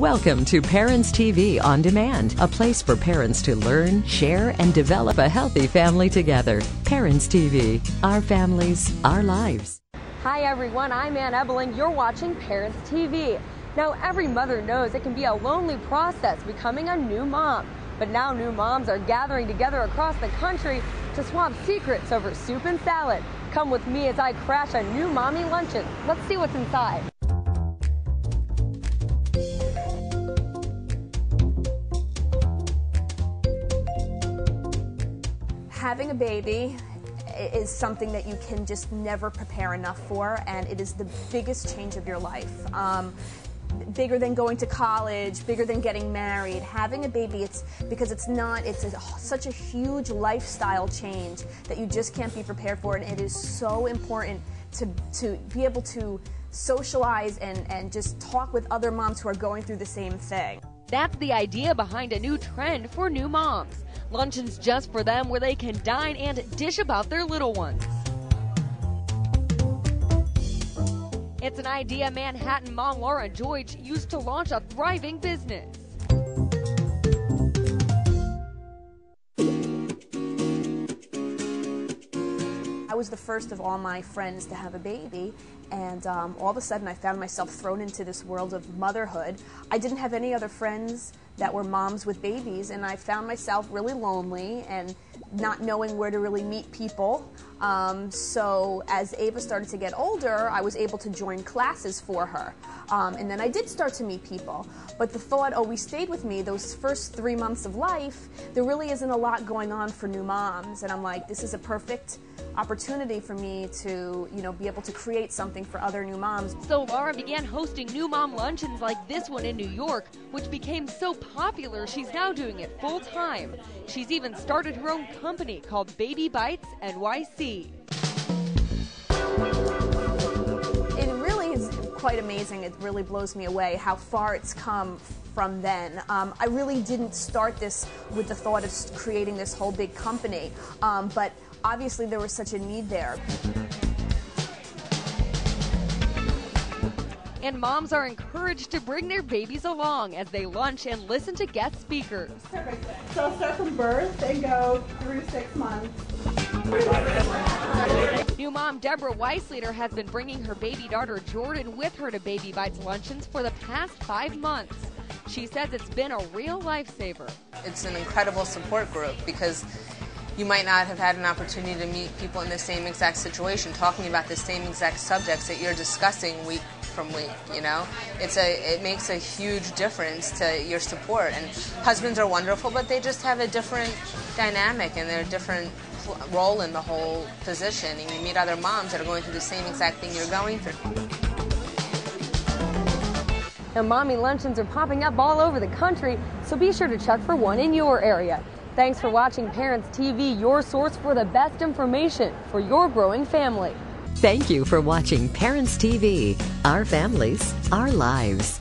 Welcome to Parents TV On Demand, a place for parents to learn, share, and develop a healthy family together. Parents TV, our families, our lives. Hi everyone, I'm Anne Ebeling. You're watching Parents TV. Now, every mother knows it can be a lonely process becoming a new mom. But now new moms are gathering together across the country to swap secrets over soup and salad. Come with me as I crash a new mommy luncheon. Let's see what's inside. Having a baby is something that you can just never prepare enough for, and it is the biggest change of your life. Um, bigger than going to college, bigger than getting married. Having a baby, it's because it's not, it's a, such a huge lifestyle change that you just can't be prepared for, and it is so important to, to be able to socialize and, and just talk with other moms who are going through the same thing. That's the idea behind a new trend for new moms. Luncheons just for them where they can dine and dish about their little ones. It's an idea Manhattan mom Laura George used to launch a thriving business. Was the first of all my friends to have a baby, and um, all of a sudden I found myself thrown into this world of motherhood. I didn't have any other friends that were moms with babies, and I found myself really lonely and not knowing where to really meet people. Um, so as Ava started to get older, I was able to join classes for her. Um, and then I did start to meet people. But the thought always stayed with me those first three months of life, there really isn't a lot going on for new moms. And I'm like, this is a perfect opportunity for me to, you know, be able to create something for other new moms. So Laura began hosting new mom luncheons like this one in New York, which became so popular she's now doing it full time. She's even started her own company called Baby Bites NYC. It really is quite amazing. It really blows me away how far it's come from then. Um, I really didn't start this with the thought of creating this whole big company, um, but obviously there was such a need there. And moms are encouraged to bring their babies along as they lunch and listen to guest speakers. Perfect. So I'll start from birth and go through six months. New mom Deborah Weissleader has been bringing her baby daughter Jordan with her to Baby Bites luncheons for the past five months. She says it's been a real lifesaver. It's an incredible support group because you might not have had an opportunity to meet people in the same exact situation, talking about the same exact subjects that you're discussing week from week. You know, it's a it makes a huge difference to your support. And husbands are wonderful, but they just have a different dynamic and their different role in the whole position. And you meet other moms that are going through the same exact thing you're going through. Now, mommy luncheons are popping up all over the country, so be sure to check for one in your area. Thanks for watching Parents TV, your source for the best information for your growing family. Thank you for watching Parents TV, our families, our lives.